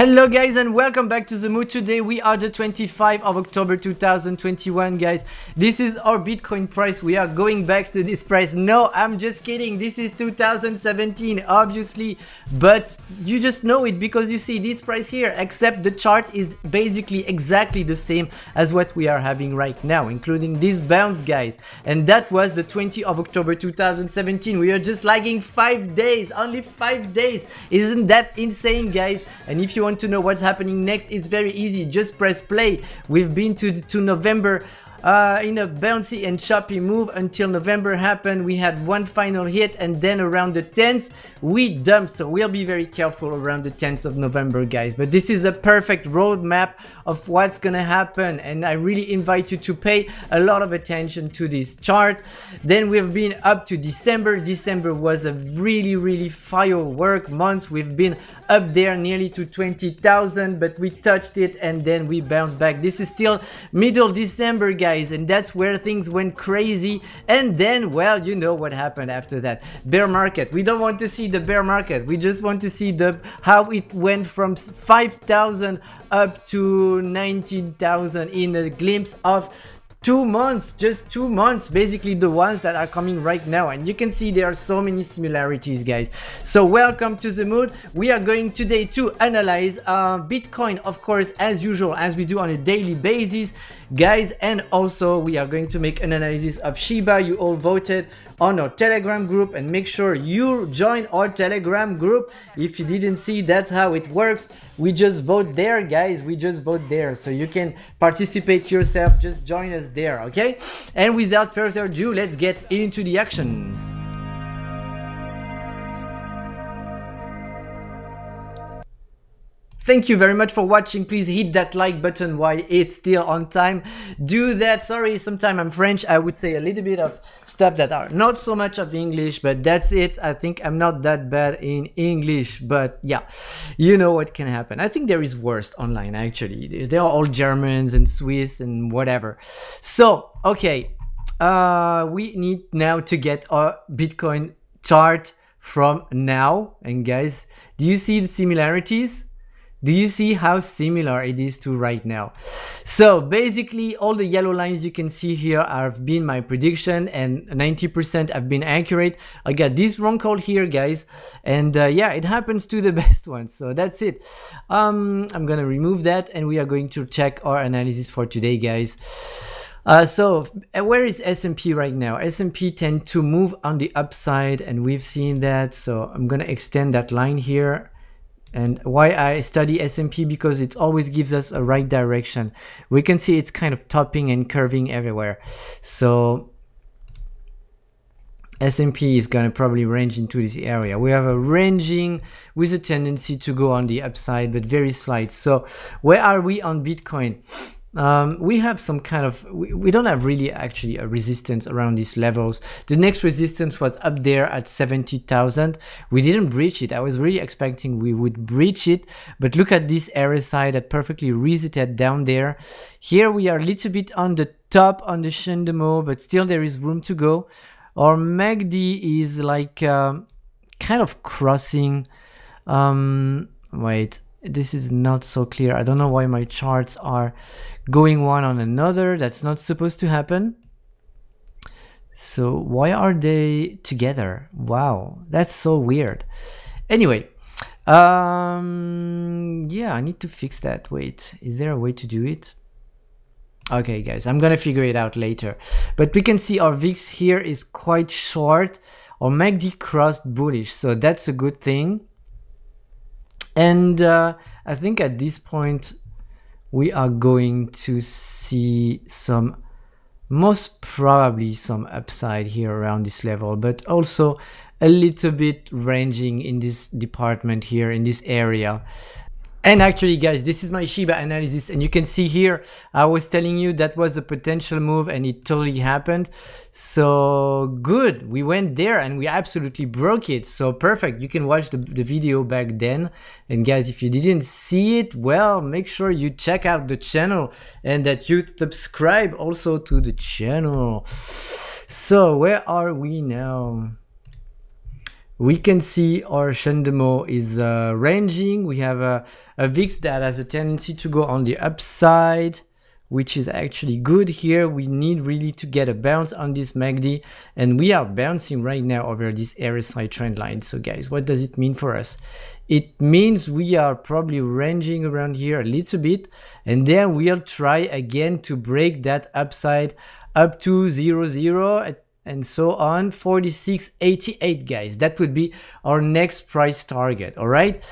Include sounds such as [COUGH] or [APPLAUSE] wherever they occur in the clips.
Hello guys and welcome back to the mood. Today we are the 25 of October 2021 guys. This is our Bitcoin price. We are going back to this price. No, I'm just kidding. This is 2017 obviously, but you just know it because you see this price here except the chart is basically exactly the same as what we are having right now including this bounce guys. And that was the 20 of October 2017. We are just lagging 5 days, only 5 days. Isn't that insane guys? And if you you want to know what's happening next, it's very easy. Just press play. We've been to, to November uh, in a bouncy and choppy move until November happened. We had one final hit and then around the 10th we dumped. So we'll be very careful around the 10th of November guys. But this is a perfect roadmap of what's gonna happen and I really invite you to pay a lot of attention to this chart. Then we've been up to December. December was a really really firework month. We've been up there nearly to 20,000 but we touched it and then we bounced back. This is still middle December guys guys and that's where things went crazy. And then well you know what happened after that. Bear market. We don't want to see the bear market. We just want to see the how it went from 5000 up to 19000 in a glimpse of two months just two months basically the ones that are coming right now. And you can see there are so many similarities guys. So welcome to the mood. We are going today to analyze uh, bitcoin of course as usual as we do on a daily basis. Guys and also we are going to make an analysis of shiba. You all voted on our telegram group and make sure you join our telegram group. If you didn't see that's how it works. We just vote there guys. We just vote there. So you can participate yourself. Just join us there okay? And without further ado let's get into the action Thank you very much for watching. Please hit that like button while it's still on time. Do that. Sorry, sometimes I'm French. I would say a little bit of stuff that are not so much of English, but that's it. I think I'm not that bad in English, but yeah, you know what can happen. I think there is worst online actually. They are all Germans and Swiss and whatever. So, okay, uh, we need now to get our Bitcoin chart from now. And guys, do you see the similarities? Do you see how similar it is to right now? So basically all the yellow lines you can see here have been my prediction and 90% have been accurate. I got this wrong call here guys and uh, yeah it happens to the [LAUGHS] best ones so that's it. Um, I'm gonna remove that and we are going to check our analysis for today guys. Uh, so where is S&P right now? S&P tend to move on the upside and we've seen that so I'm gonna extend that line here and why I study S&P because it always gives us a right direction. We can see it's kind of topping and curving everywhere. So S&P is going to probably range into this area. We have a ranging with a tendency to go on the upside, but very slight. So where are we on Bitcoin? Um, we have some kind of we, we, don't have really actually a resistance around these levels. The next resistance was up there at 70,000 we didn't breach it. I was really expecting we would breach it but look at this RSI that perfectly resetted down there. Here we are a little bit on the top on the Shindemo but still there is room to go. Our MACD is like um, kind of crossing um, wait this is not so clear. I don't know why my charts are going one on another. That's not supposed to happen. So why are they together? Wow, that's so weird. Anyway, um, yeah, I need to fix that. Wait, is there a way to do it? Okay, guys, I'm gonna figure it out later. But we can see our VIX here is quite short. Our MACD crossed bullish, so that's a good thing. And uh, I think at this point, we are going to see some, most probably some upside here around this level, but also a little bit ranging in this department here, in this area. And actually guys, this is my Shiba analysis and you can see here, I was telling you that was a potential move and it totally happened. So good, we went there and we absolutely broke it. So perfect, you can watch the, the video back then. And guys, if you didn't see it, well, make sure you check out the channel and that you subscribe also to the channel. So where are we now? We can see our Shandemo is uh, ranging. We have a, a VIX that has a tendency to go on the upside, which is actually good here. We need really to get a bounce on this MACD, and we are bouncing right now over this RSI trend line. So guys, what does it mean for us? It means we are probably ranging around here a little bit, and then we'll try again to break that upside up to 0, 0 and so on 4688 guys. That would be our next price target all right?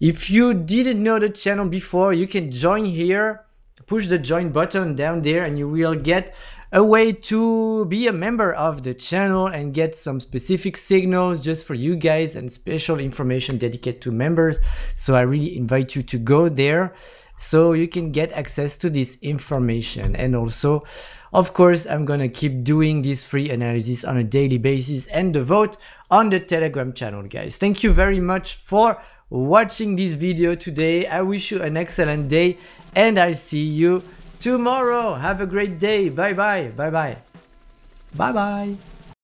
If you didn't know the channel before you can join here. Push the join button down there and you will get a way to be a member of the channel and get some specific signals just for you guys and special information dedicated to members. So i really invite you to go there so you can get access to this information. And also of course i'm gonna keep doing this free analysis on a daily basis and the vote on the telegram channel guys. Thank you very much for watching this video today. I wish you an excellent day and i'll see you tomorrow. Have a great day. Bye bye bye bye bye bye